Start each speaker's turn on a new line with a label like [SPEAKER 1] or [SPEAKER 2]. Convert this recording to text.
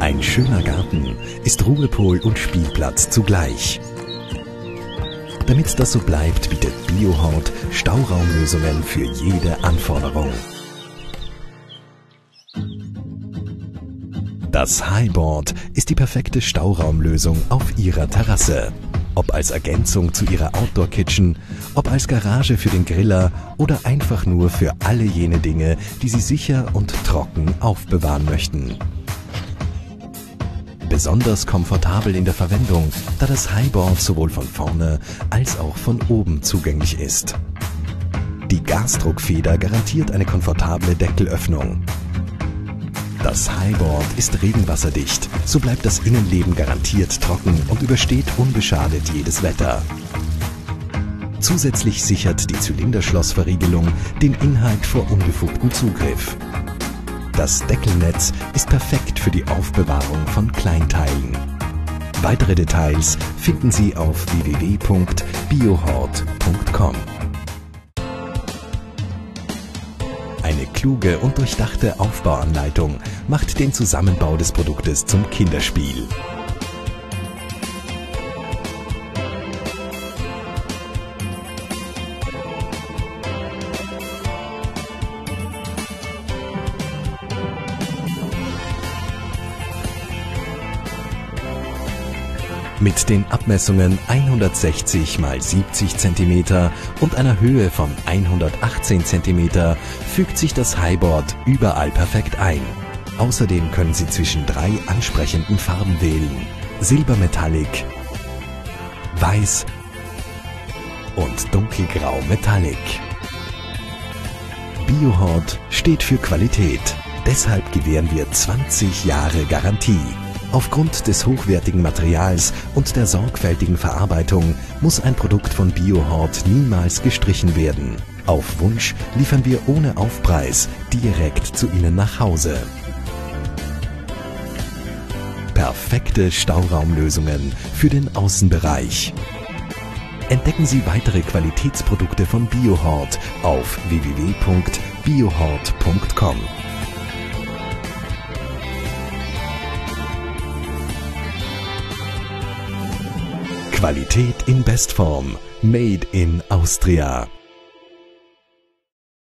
[SPEAKER 1] Ein schöner Garten ist Ruhepol und Spielplatz zugleich. Damit das so bleibt, bietet Biohort Stauraumlösungen für jede Anforderung. Das Highboard ist die perfekte Stauraumlösung auf Ihrer Terrasse. Ob als Ergänzung zu Ihrer Outdoor Kitchen, ob als Garage für den Griller oder einfach nur für alle jene Dinge, die Sie sicher und trocken aufbewahren möchten. Besonders komfortabel in der Verwendung, da das Highboard sowohl von vorne als auch von oben zugänglich ist. Die Gasdruckfeder garantiert eine komfortable Deckelöffnung. Das Highboard ist regenwasserdicht, so bleibt das Innenleben garantiert trocken und übersteht unbeschadet jedes Wetter. Zusätzlich sichert die Zylinderschlossverriegelung den Inhalt vor unbefugtem Zugriff. Das Deckelnetz ist perfekt für die Aufbewahrung von Kleinteilen. Weitere Details finden Sie auf www.biohort.com. Eine kluge und durchdachte Aufbauanleitung macht den Zusammenbau des Produktes zum Kinderspiel. Mit den Abmessungen 160 x 70 cm und einer Höhe von 118 cm fügt sich das Highboard überall perfekt ein. Außerdem können Sie zwischen drei ansprechenden Farben wählen. Silbermetallic, Weiß und Dunkelgrau Metallic. Biohort steht für Qualität. Deshalb gewähren wir 20 Jahre Garantie. Aufgrund des hochwertigen Materials und der sorgfältigen Verarbeitung muss ein Produkt von Biohort niemals gestrichen werden. Auf Wunsch liefern wir ohne Aufpreis direkt zu Ihnen nach Hause. Perfekte Stauraumlösungen für den Außenbereich. Entdecken Sie weitere Qualitätsprodukte von Biohort auf www.biohort.com. Qualität in Bestform. Made in Austria.